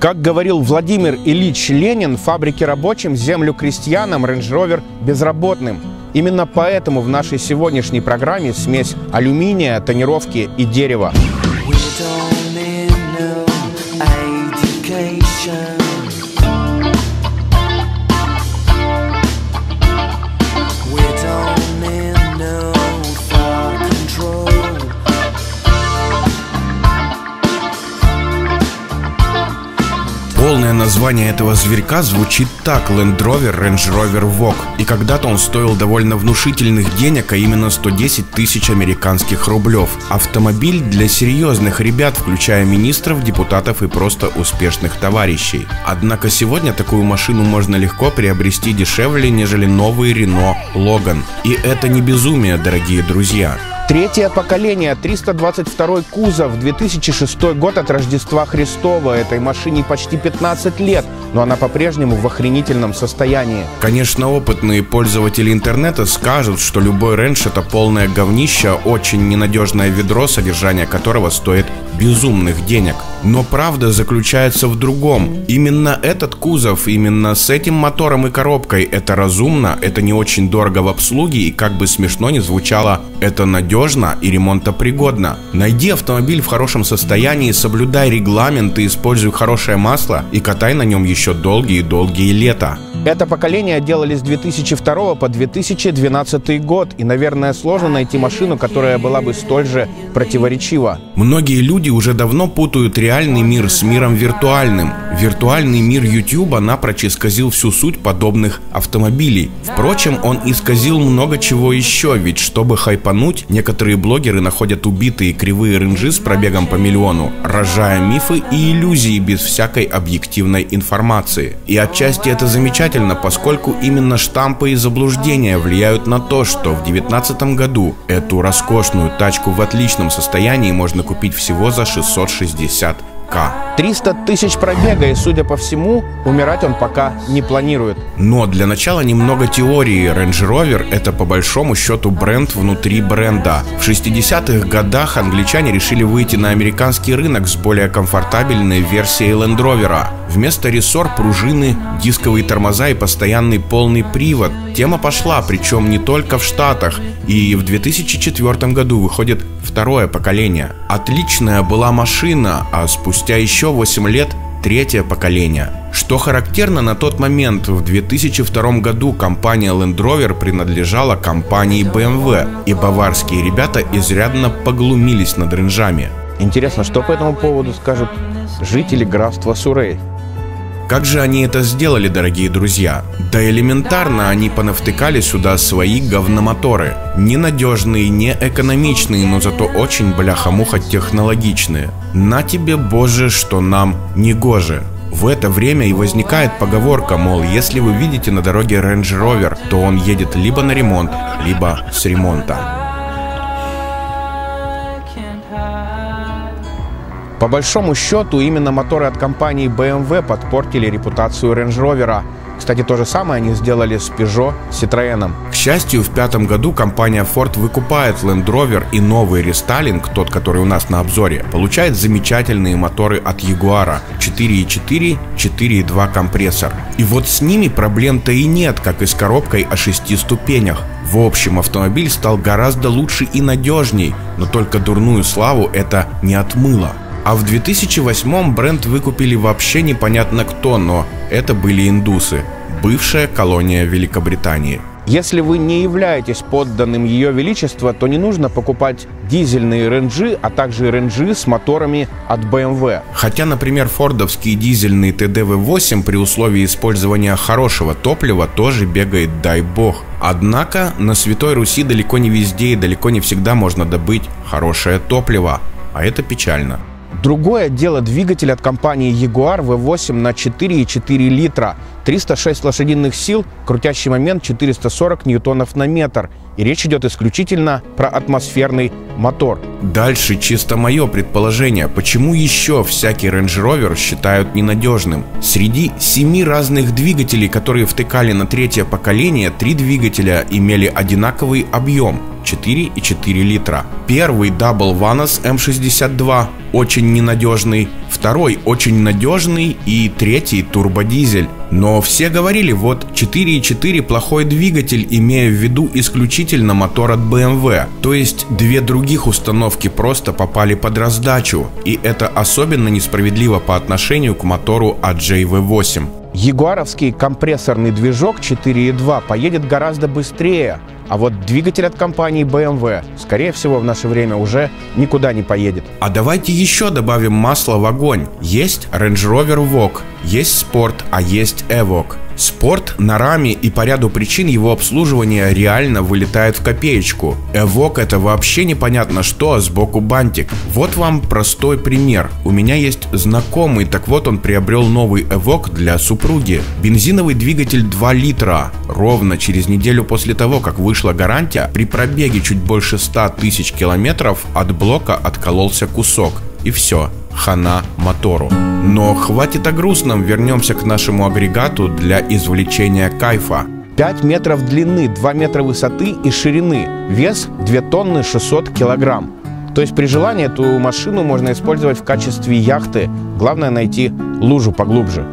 Как говорил Владимир Ильич Ленин, фабрики рабочим, землю крестьянам, Range Rover безработным. Именно поэтому в нашей сегодняшней программе смесь алюминия, тонировки и дерева. We don't название этого зверька звучит так Land Rover Range Rover Vogue. И когда-то он стоил довольно внушительных денег, а именно 110 тысяч американских рублев. Автомобиль для серьезных ребят, включая министров, депутатов и просто успешных товарищей. Однако сегодня такую машину можно легко приобрести дешевле, нежели новый Renault Logan. И это не безумие, дорогие друзья. Третье поколение, 322 кузов, 2006 год от Рождества Христова. Этой машине почти 15 лет, но она по-прежнему в охренительном состоянии. Конечно, опытные пользователи интернета скажут, что любой рендж это полное говнище, очень ненадежное ведро, содержание которого стоит безумных денег. Но правда заключается в другом. Именно этот кузов, именно с этим мотором и коробкой, это разумно, это не очень дорого в обслуге и как бы смешно не звучало, это надежно и ремонтопригодно. Найди автомобиль в хорошем состоянии, соблюдай регламент и используй хорошее масло и катай на нем еще долгие-долгие лета. Это поколение делали с 2002 по 2012 год, и, наверное, сложно найти машину, которая была бы столь же противоречива. Многие люди уже давно путают реальный мир с миром виртуальным. Виртуальный мир YouTube напрочь исказил всю суть подобных автомобилей. Впрочем, он исказил много чего еще, ведь чтобы хайпануть, некоторые блогеры находят убитые кривые рынжи с пробегом по миллиону, рожая мифы и иллюзии без всякой объективной информации. И отчасти это замечательно, поскольку именно штампы и заблуждения влияют на то, что в 2019 году эту роскошную тачку в отличном состоянии можно купить всего за 660 к. 300 тысяч пробега, и, судя по всему, умирать он пока не планирует. Но для начала немного теории. Range Rover – это по большому счету бренд внутри бренда. В 60-х годах англичане решили выйти на американский рынок с более комфортабельной версией Land Rover. Вместо рессор – пружины, дисковые тормоза и постоянный полный привод. Тема пошла, причем не только в Штатах. И в 2004 году выходит второе поколение. Отличная была машина, а спустя еще 8 лет третье поколение. Что характерно, на тот момент, в 2002 году, компания Land Rover принадлежала компании BMW, и баварские ребята изрядно поглумились над ренжами. Интересно, что по этому поводу скажут жители графства Сурей? Как же они это сделали, дорогие друзья? Да элементарно они понавтыкали сюда свои говномоторы. Ненадежные, не экономичные, но зато очень бляха-муха технологичные. На тебе, боже, что нам не гоже. В это время и возникает поговорка, мол, если вы видите на дороге Range Rover, то он едет либо на ремонт, либо с ремонта. По большому счету, именно моторы от компании BMW подпортили репутацию Range Rover. Кстати, то же самое они сделали с Peugeot, Citroёn. К счастью, в пятом году компания Ford выкупает Land Rover и новый рестайлинг, тот, который у нас на обзоре, получает замечательные моторы от Jaguar 4.4, 4.2 компрессор. И вот с ними проблем-то и нет, как и с коробкой о шести ступенях. В общем, автомобиль стал гораздо лучше и надежней, но только дурную славу это не отмыло. А в 2008 бренд выкупили вообще непонятно кто, но это были индусы, бывшая колония Великобритании. Если вы не являетесь подданным Ее Величества, то не нужно покупать дизельные ренджи, а также ренджи с моторами от BMW. Хотя, например, фордовский дизельный TDV-8 при условии использования хорошего топлива тоже бегает, дай бог. Однако на Святой Руси далеко не везде и далеко не всегда можно добыть хорошее топливо, а это печально. Другое дело двигатель от компании Jaguar V8 на 4,4 литра, 306 лошадиных сил, крутящий момент 440 ньютонов на метр. И речь идет исключительно про атмосферный мотор. Дальше чисто мое предположение, почему еще всякий Range Rover считают ненадежным. Среди семи разных двигателей, которые втыкали на третье поколение, три двигателя имели одинаковый объем 4,4 литра. Первый Double Vanos M62 очень ненадежный, второй очень надежный и третий турбодизель. Но все говорили, вот 4.4 плохой двигатель, имея в виду исключительно мотор от BMW. То есть две других установки просто попали под раздачу. И это особенно несправедливо по отношению к мотору от JV8. Ягуаровский компрессорный движок 4.2 поедет гораздо быстрее, а вот двигатель от компании BMW, скорее всего, в наше время уже никуда не поедет. А давайте еще добавим масло в огонь. Есть Range Rover Vogue, есть Sport, а есть Evoque. Спорт на раме и по ряду причин его обслуживания реально вылетает в копеечку. Эвок это вообще непонятно что, а сбоку бантик. Вот вам простой пример. У меня есть знакомый, так вот он приобрел новый Эвок для супруги. Бензиновый двигатель 2 литра. Ровно через неделю после того, как вышла гарантия, при пробеге чуть больше 100 тысяч километров от блока откололся кусок. И все, хана мотору. Но хватит о грустном, вернемся к нашему агрегату для извлечения кайфа. 5 метров длины, 2 метра высоты и ширины. Вес 2 тонны 600 килограмм. То есть при желании эту машину можно использовать в качестве яхты. Главное найти лужу поглубже.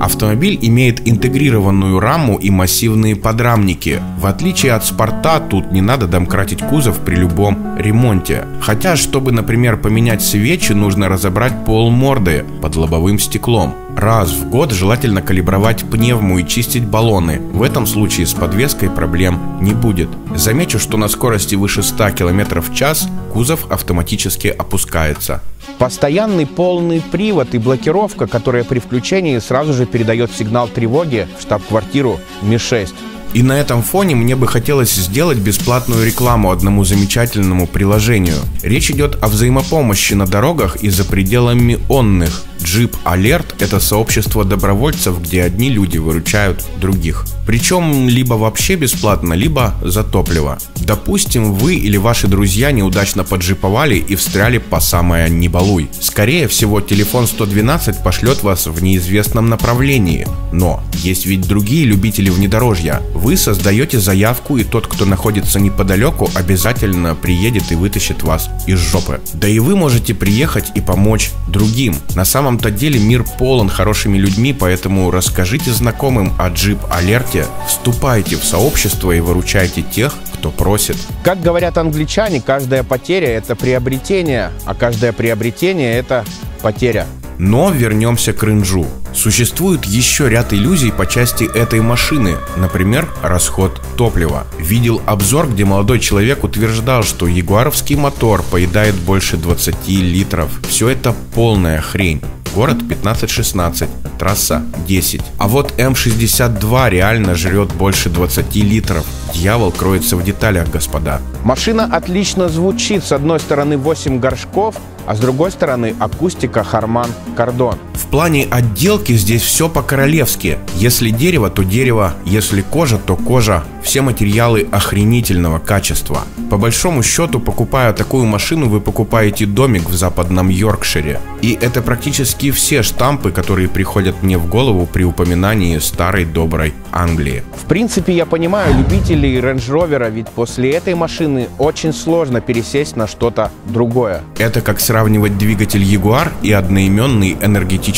Автомобиль имеет интегрированную раму и массивные подрамники. В отличие от спорта, тут не надо домкратить кузов при любом ремонте. Хотя, чтобы, например, поменять свечи, нужно разобрать пол морды под лобовым стеклом. Раз в год желательно калибровать пневму и чистить баллоны. В этом случае с подвеской проблем не будет. Замечу, что на скорости выше 100 км в час кузов автоматически опускается. Постоянный полный привод и блокировка, которая при включении сразу же передает сигнал тревоги в штаб-квартиру Ми-6. И на этом фоне мне бы хотелось сделать бесплатную рекламу одному замечательному приложению. Речь идет о взаимопомощи на дорогах и за пределами онных. Jeep Alert – это сообщество добровольцев, где одни люди выручают других. Причем либо вообще бесплатно, либо за топливо. Допустим, вы или ваши друзья неудачно поджиповали и встряли по самое не балуй. Скорее всего, телефон 112 пошлет вас в неизвестном направлении. Но есть ведь другие любители внедорожья. Вы создаете заявку, и тот, кто находится неподалеку, обязательно приедет и вытащит вас из жопы. Да и вы можете приехать и помочь другим. На самом-то деле мир полон хорошими людьми, поэтому расскажите знакомым о Jeep Алерте, вступайте в сообщество и выручайте тех, кто просит. Как говорят англичане, каждая потеря – это приобретение, а каждое приобретение – это потеря. Но вернемся к рынжу. Существует еще ряд иллюзий по части этой машины, например, расход топлива. Видел обзор, где молодой человек утверждал, что ягуаровский мотор поедает больше 20 литров. Все это полная хрень. Город 15-16, трасса 10. А вот М62 реально жрет больше 20 литров. Дьявол кроется в деталях, господа. Машина отлично звучит. С одной стороны 8 горшков, а с другой стороны акустика Харман Кардон. В плане отделки здесь все по-королевски. Если дерево, то дерево, если кожа, то кожа. Все материалы охренительного качества. По большому счету, покупая такую машину, вы покупаете домик в западном Йоркшире. И это практически все штампы, которые приходят мне в голову при упоминании старой доброй Англии. В принципе, я понимаю любителей Range Rover, ведь после этой машины очень сложно пересесть на что-то другое. Это как сравнивать двигатель Jaguar и одноименный энергетический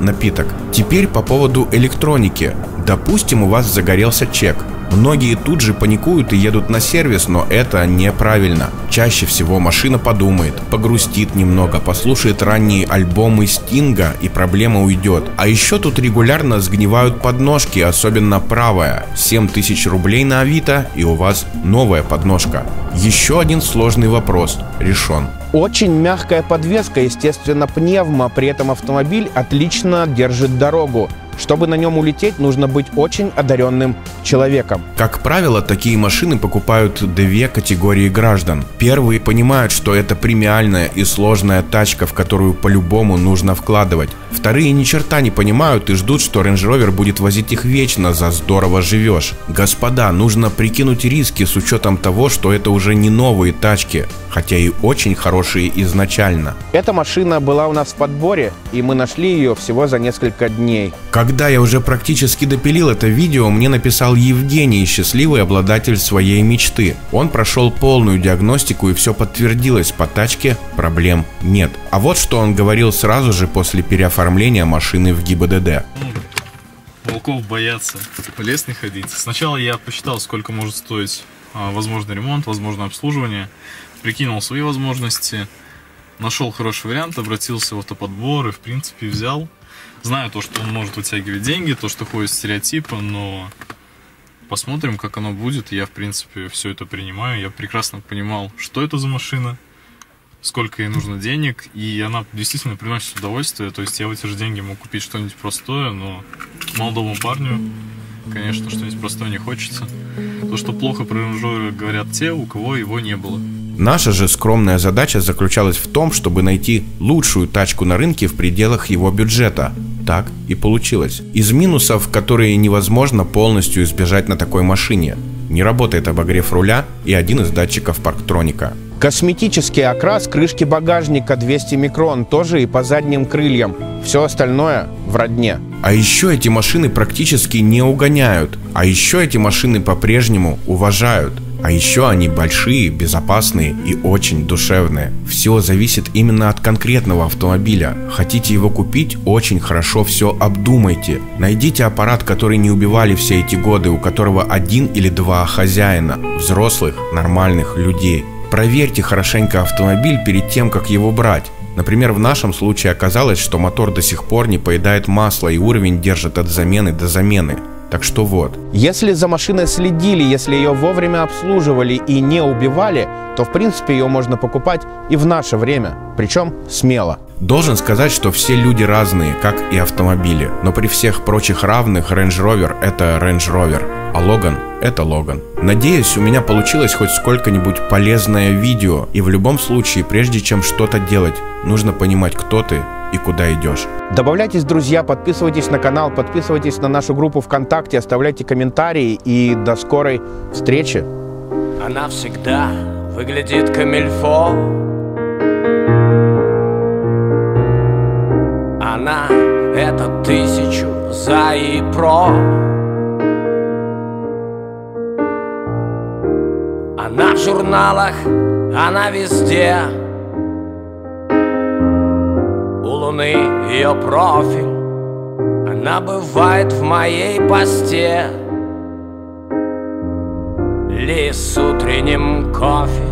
напиток. Теперь по поводу электроники. Допустим, у вас загорелся чек. Многие тут же паникуют и едут на сервис, но это неправильно. Чаще всего машина подумает, погрустит немного, послушает ранние альбомы Стинга и проблема уйдет. А еще тут регулярно сгнивают подножки, особенно правая. 7000 рублей на Авито и у вас новая подножка. Еще один сложный вопрос решен. Очень мягкая подвеска, естественно, пневма, при этом автомобиль отлично держит дорогу. Чтобы на нем улететь, нужно быть очень одаренным человеком. Как правило, такие машины покупают две категории граждан. Первые понимают, что это премиальная и сложная тачка, в которую по-любому нужно вкладывать. Вторые ни черта не понимают и ждут, что Range Rover будет возить их вечно за здорово живешь. Господа, нужно прикинуть риски с учетом того, что это уже не новые тачки, хотя и очень хорошие изначально. Эта машина была у нас в подборе, и мы нашли ее всего за несколько дней. Когда я уже практически допилил это видео, мне написал Евгений, счастливый обладатель своей мечты. Он прошел полную диагностику и все подтвердилось, по тачке проблем нет. А вот что он говорил сразу же после переоформления машины в ГИБДД. Волков боятся в лес не ходить. Сначала я посчитал, сколько может стоить а, возможный ремонт, возможное обслуживание. Прикинул свои возможности. Нашел хороший вариант, обратился в автоподбор и, в принципе, взял. Знаю то, что он может вытягивать деньги, то, что ходит стереотипы, но посмотрим, как оно будет. Я, в принципе, все это принимаю. Я прекрасно понимал, что это за машина, сколько ей нужно денег, и она действительно приносит удовольствие. То есть я в эти же деньги могу купить что-нибудь простое, но молодому парню, конечно, что-нибудь простое не хочется. То, что плохо про Range говорят те, у кого его не было. Наша же скромная задача заключалась в том, чтобы найти лучшую тачку на рынке в пределах его бюджета. Так и получилось. Из минусов, которые невозможно полностью избежать на такой машине. Не работает обогрев руля и один из датчиков парктроника. Косметический окрас крышки багажника 200 микрон, тоже и по задним крыльям. Все остальное в родне. А еще эти машины практически не угоняют. А еще эти машины по-прежнему уважают. А еще они большие, безопасные и очень душевные. Все зависит именно от конкретного автомобиля. Хотите его купить? Очень хорошо все обдумайте. Найдите аппарат, который не убивали все эти годы, у которого один или два хозяина. Взрослых, нормальных людей. Проверьте хорошенько автомобиль перед тем, как его брать. Например, в нашем случае оказалось, что мотор до сих пор не поедает масло и уровень держит от замены до замены. Так что вот. Если за машиной следили, если ее вовремя обслуживали и не убивали, то в принципе ее можно покупать и в наше время, причем смело. Должен сказать, что все люди разные, как и автомобили. Но при всех прочих равных Range Rover это Range Rover, а Logan это Logan. Надеюсь, у меня получилось хоть сколько-нибудь полезное видео. И в любом случае, прежде чем что-то делать, нужно понимать, кто ты и куда идешь. Добавляйтесь, друзья, подписывайтесь на канал, подписывайтесь на нашу группу ВКонтакте, оставляйте комментарии и до скорой встречи. Она всегда выглядит камильфо Она это тысячу за и про. Она в журналах, она везде. У луны ее профиль. Она бывает в моей посте. Ли с утренним кофе